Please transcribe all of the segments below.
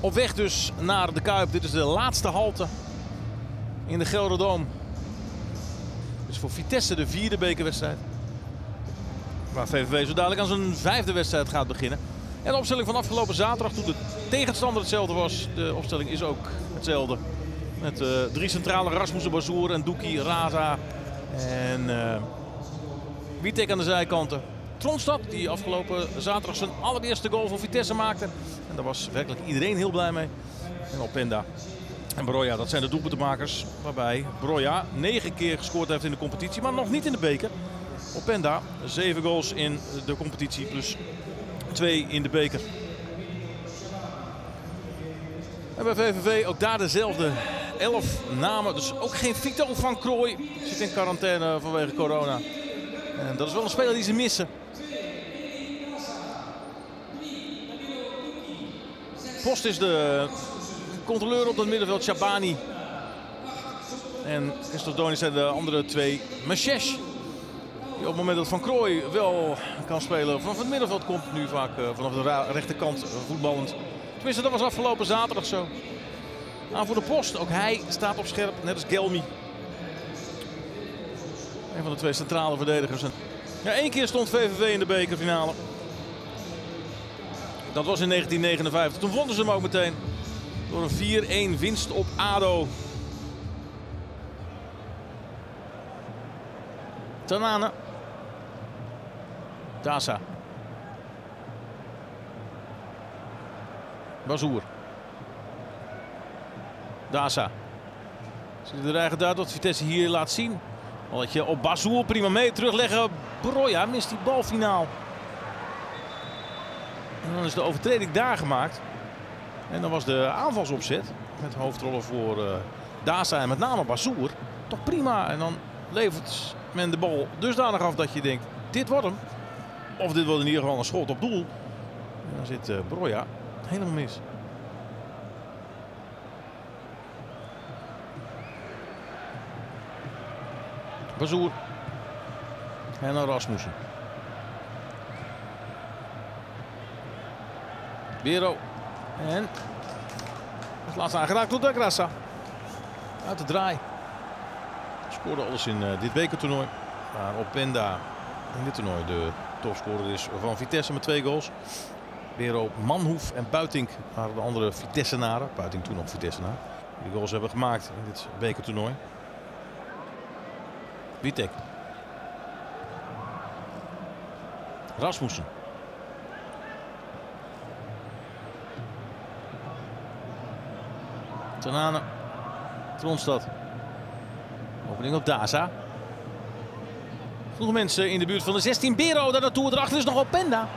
Op weg dus naar de Kuip. Dit is de laatste halte in de Gelderdoom. Dus voor Vitesse de vierde bekerwedstrijd. Waar VVV zo dadelijk aan zijn vijfde wedstrijd gaat beginnen. En de opstelling van afgelopen zaterdag toen de tegenstander hetzelfde was. De opstelling is ook hetzelfde. Met uh, drie centrale Rasmussen, Bazoer en Doekie, Raza en uh, Witek aan de zijkanten. Tronstad, die afgelopen zaterdag zijn allereerste goal voor Vitesse maakte. En daar was werkelijk iedereen heel blij mee. En Openda en Broja, dat zijn de doelpuntenmakers. Waarbij Broja negen keer gescoord heeft in de competitie, maar nog niet in de beker. Openda, zeven goals in de competitie plus twee in de beker. En bij VVV ook daar dezelfde elf namen. Dus ook geen Vito van Krooi. Zit in quarantaine vanwege corona. En dat is wel een speler die ze missen. Post is de controleur op het middenveld, Shabani. En Christos zijn de andere twee. Machesh, die op het moment dat Van Krooi wel kan spelen vanaf het middenveld komt. Nu vaak vanaf de rechterkant voetballend. Tenminste, dat was afgelopen zaterdag zo. Aan voor de post. Ook hij staat op scherp, net als Gelmi. Een van de twee centrale verdedigers. Ja, één keer stond VVV in de bekerfinale. Dat was in 1959. Toen vonden ze hem ook meteen. Door een 4-1 winst op ADO. Tanane. Dasa. Bazoer. Dasa. Er eigenlijk uit dat Vitesse hier laat zien. dat je op Bazoer prima mee terugleggen. Broja mist die balfinaal. En dan is de overtreding daar gemaakt. En dan was de aanvalsopzet met hoofdrollen voor uh, Dasa en met name Bazoer toch prima. En dan levert men de bal dusdanig af dat je denkt, dit wordt hem. Of dit wordt in ieder geval een schot op doel. En dan zit uh, Broja helemaal mis. Bazoer. En dan Rasmussen. Bero. En het laatste aangeraakt door Grassa. Uit de draai. Scoorde alles in uh, dit bekertoernooi. Waar Openda in dit toernooi de topscorer is van Vitesse met twee goals. Bero, Manhoef en Buitink waren de andere Vitessenaren. Buitink toen nog Vitessenaar. Die goals hebben gemaakt in dit bekertoernooi. Witek. Rasmussen. Tanane. Tronstad. Opening op Daza. Genoeg mensen in de buurt van de 16. Bero daar naartoe. Erachter is nog Openda.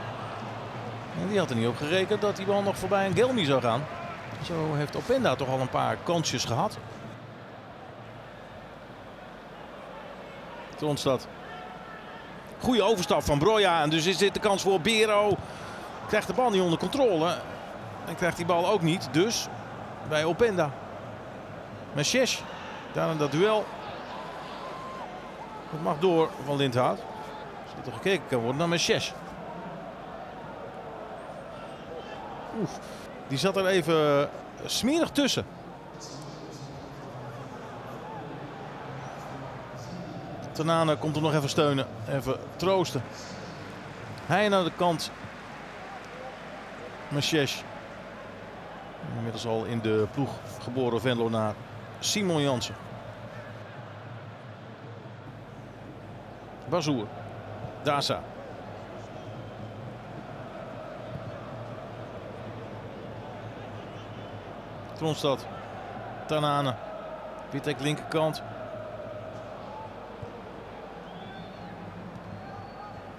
En die had er niet op gerekend dat die bal nog voorbij een Gelmi zou gaan. Zo heeft Openda toch al een paar kansjes gehad. Tronstad. Goede overstap van Broja. En dus is dit de kans voor Bero. Krijgt de bal niet onder controle. En krijgt die bal ook niet. Dus bij Openda. Mesjes. Daar in dat duel. Het mag door van Lindhout. Zodat er gekeken kan worden naar Mesjes. Oef. Die zat er even smerig tussen. Tanane komt er nog even steunen. Even troosten. Hij naar de kant. Mesjes. Inmiddels al in de ploeg geboren Venlo naar Simon Jansen. Bazoer. Dasa. Tronstad. Tanane. Witek linkerkant.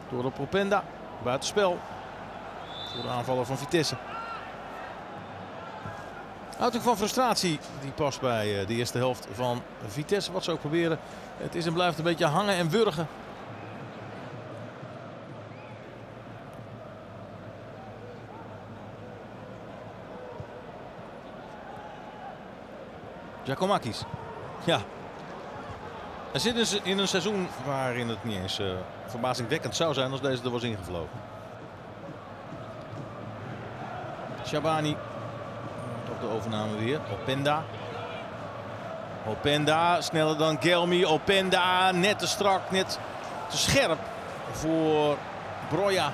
Door op Propenda. Buitenspel. Voor de aanvaller van Vitesse. Uiting van frustratie die past bij eh, de eerste helft van Vitesse. Wat ze ook proberen. Het is en blijft een beetje hangen en wurgen. Giacomakis. Ja. Er zit in een seizoen waarin het niet eens uh, verbazingwekkend zou zijn als deze er was ingevlogen. Shabani de overname weer. Openda. Openda, sneller dan Gelmi. Openda, net te strak, net te scherp voor Broja.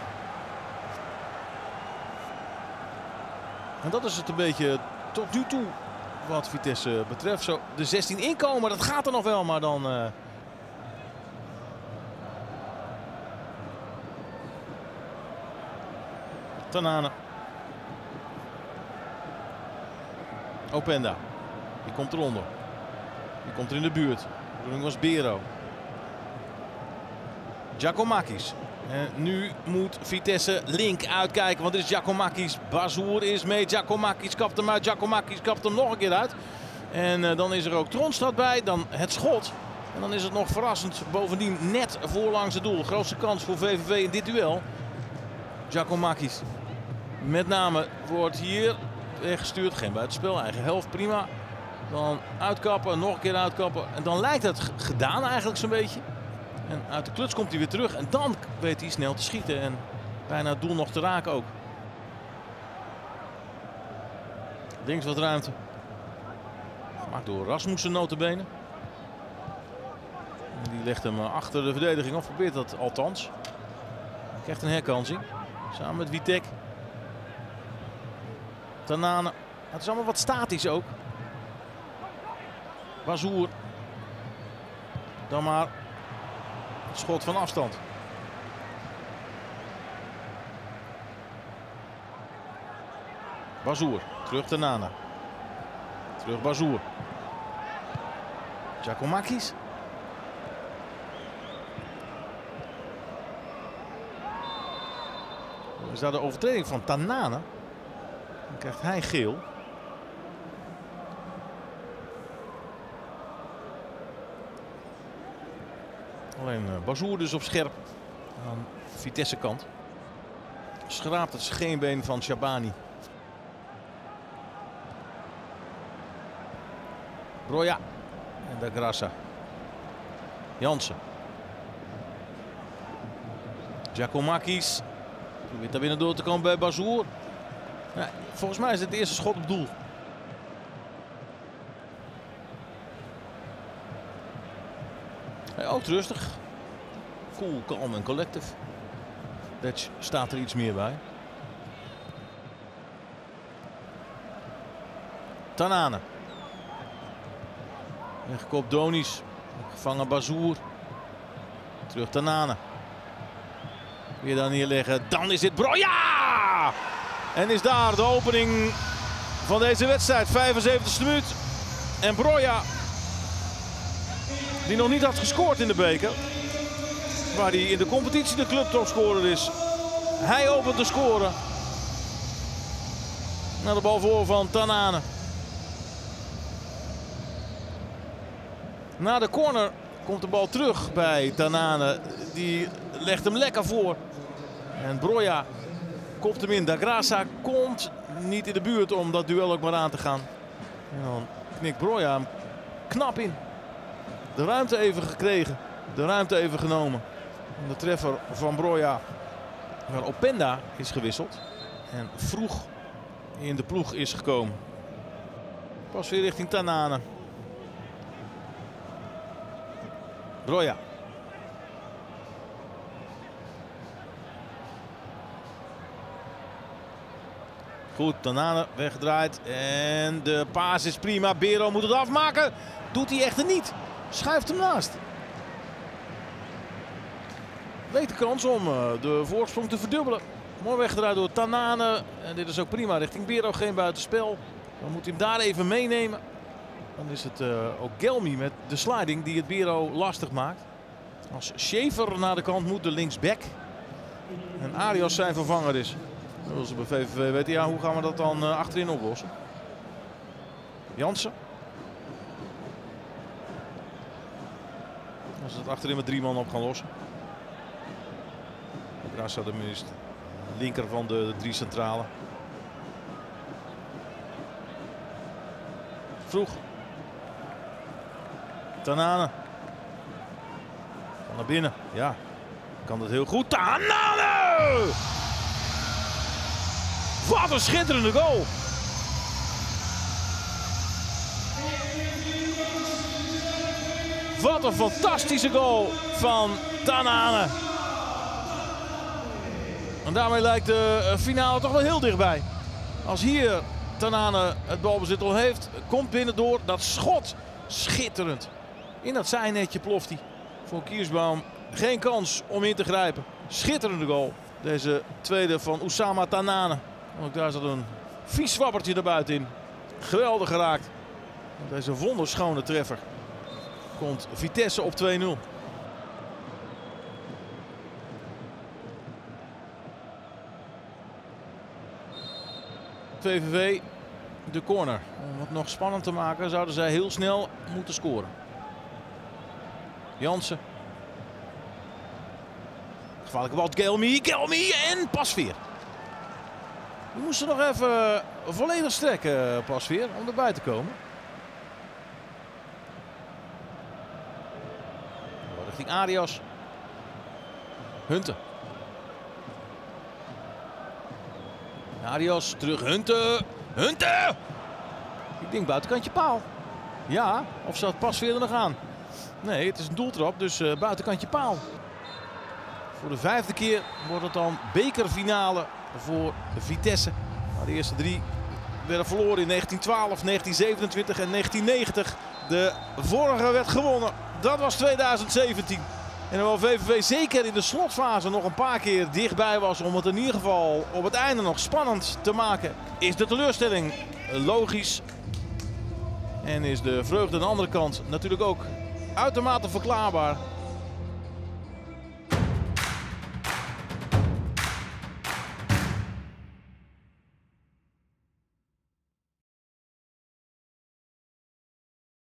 En dat is het een beetje tot nu toe wat Vitesse betreft. Zo de 16 inkomen, dat gaat er nog wel, maar dan... Uh... Openda. Die komt eronder. Die komt er in de buurt. De bedoeling was Bero. Giacomakis. En nu moet Vitesse link uitkijken, want dit is Giacomakis. Bazoer is mee. Giacomakis kapt hem uit. Giacomakis kapt hem nog een keer uit. En uh, dan is er ook Tronstad bij. Dan het schot. En dan is het nog verrassend. Bovendien net voorlangs het doel. Grootste kans voor VVV in dit duel. Giacomakis. Met name wordt hier weggestuurd. Geen buitenspel. Eigen helft. Prima. Dan uitkappen. Nog een keer uitkappen. En dan lijkt het gedaan eigenlijk zo'n beetje. En uit de kluts komt hij weer terug. En dan weet hij snel te schieten. En bijna doel nog te raken ook. Links wat ruimte. Gemaakt door Rasmussen notenbenen. Die legt hem achter de verdediging. Of probeert dat althans. Krijgt een herkansing. Samen met Witek. Tanane. Het is allemaal wat statisch ook. Bazoer. Dan maar Schot van afstand. Bazoer. Terug te Nana. Terug Bazoer. Giacomakis. Is daar de overtreding van Tanana? Krijgt hij geel. Alleen uh, Bazoer dus op scherp aan Vitesse kant. Schraapt het scheenbeen van Shabani. Broja en de Grassa. Jansen. Giacomakis. Probeert daar binnen door te komen bij Bazoer. Volgens mij is het, eerste schot op doel. Ook rustig. Cool, calm en collective. Letch staat er iets meer bij. Tanane. Weggekopt Donis. Gevangen Bazoer. Terug Tanane. Weer dan neerleggen. Dan is dit Broja! En is daar de opening van deze wedstrijd. 75e minuut. En Broja die nog niet had gescoord in de beker. Waar hij in de competitie de clubtopscorer is. Hij opent de scoren. Naar de bal voor van Tanane. Na de corner komt de bal terug bij Tanane. Die legt hem lekker voor. En Broja kopt hem in. Dagrasa komt niet in de buurt om dat duel ook maar aan te gaan. Dan knikt Broja knap in de ruimte even gekregen. De ruimte even genomen. de treffer van Broja naar Openda is gewisseld. En vroeg in de ploeg is gekomen. Pas weer richting Tanane. Broja. Goed, Tanane weggedraaid. En de paas is prima. Bero moet het afmaken. Doet hij echter niet. Schuift hem naast. Weet de kans om eh, de voorsprong te verdubbelen. Mooi weggedraaid door Tanane. En dit is ook prima richting Bero. Geen buitenspel. Dan moet hij hem daar even meenemen. Dan is het uh, ook Gelmi met de sliding die het Bero lastig maakt. Als Schaefer naar de kant moet, de linksback. En Arias zijn vervanger is. Zoals bij VVV weten, ja, hoe gaan we dat dan uh, achterin oplossen? Jansen. Als het achterin met drie man op gaan lossen. Grassa de meest linker van de drie centrale. Vroeg. Tanane. Van naar binnen. Ja. Kan dat heel goed. Tanane! Wat een schitterende goal. Wat een fantastische goal van Tanane. En daarmee lijkt de eh, finale toch wel heel dichtbij. Als hier Tanane het balbezit al heeft, komt binnendoor. Dat schot schitterend. In dat zijnetje ploft hij. Voor Kiersbaum geen kans om in te grijpen. Schitterende goal. Deze tweede van Usama Tanane. Ook daar zat een vies zwabbertje naar buiten in. Geweldig geraakt. Deze wonderschone treffer. Komt Vitesse op 2-0. VVV de corner. Om het nog spannend te maken zouden zij heel snel moeten scoren. Jansen. Gevaarlijke bal. Gelmi. Gelmi en Pasveer. We moesten nog even volledig strekken Pasveer om erbij te komen. Richting Arias. Hunten. Arias terug. Hunten. Hunten! Ik denk buitenkantje paal. Ja, of zat pas weer er nog aan? Nee, het is een doeltrap, dus uh, buitenkantje paal. Voor de vijfde keer wordt het dan bekerfinale voor Vitesse. De eerste drie werden verloren in 1912, 1927 en 1990. De vorige werd gewonnen. Dat was 2017. En hoewel VVV zeker in de slotfase nog een paar keer dichtbij was om het in ieder geval op het einde nog spannend te maken, is de teleurstelling logisch. En is de vreugde aan de andere kant natuurlijk ook uitermate verklaarbaar.